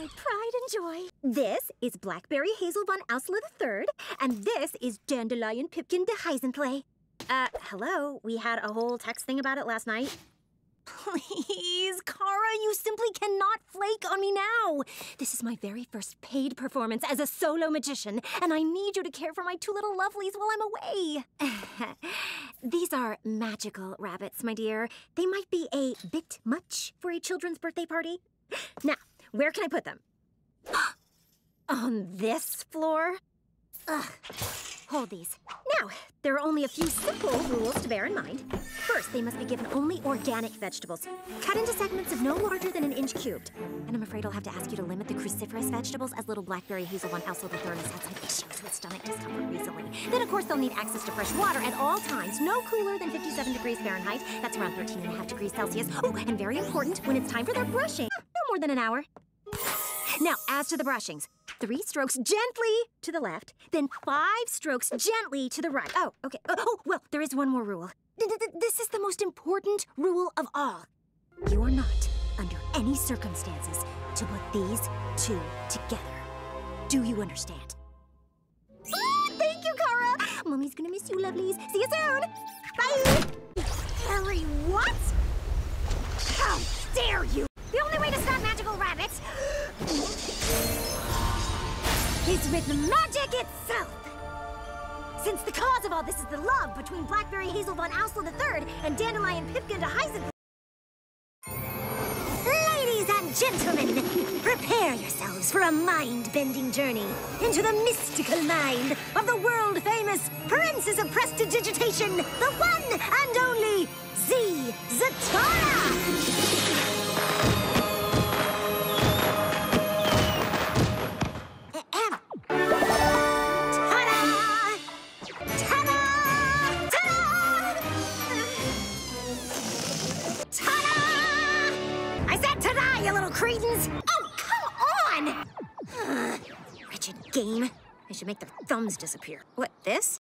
my pride and joy. This is Blackberry Hazel von Ausler III, and this is Dandelion Pipkin de Heisentley. Uh, hello. We had a whole text thing about it last night. Please, Kara, you simply cannot flake on me now. This is my very first paid performance as a solo magician, and I need you to care for my two little lovelies while I'm away. These are magical rabbits, my dear. They might be a bit much for a children's birthday party. Now, where can I put them? On this floor? Ugh. Hold these. Now, there are only a few simple rules to bear in mind. First, they must be given only organic vegetables, cut into segments of no larger than an inch cubed. And I'm afraid I'll have to ask you to limit the cruciferous vegetables, as little blackberry hazel von Ausler the Third has had some issues with stomach discomfort recently. Then, of course, they'll need access to fresh water at all times, no cooler than 57 degrees Fahrenheit. That's around 13 and a half degrees Celsius. Oh, and very important, when it's time for their brushing, no more than an hour. Now, as to the brushings, three strokes gently to the left, then five strokes gently to the right. Oh, okay. Oh, oh, well, there is one more rule. This is the most important rule of all. You are not, under any circumstances, to put these two together. Do you understand? Ah, thank you, Kara. Mommy's gonna miss you, lovelies. See you soon. Bye. Harry, what? How dare you! The only way to stop magical rabbits is with magic itself! Since the cause of all this is the love between Blackberry Hazel von Ausler III and Dandelion Pipkin de Heisen... Ladies and gentlemen, prepare yourselves for a mind-bending journey into the mystical mind of the world-famous Princess of Prestidigitation, the one and only you little cretins! Oh, come on! Wretched game. I should make their thumbs disappear. What, this?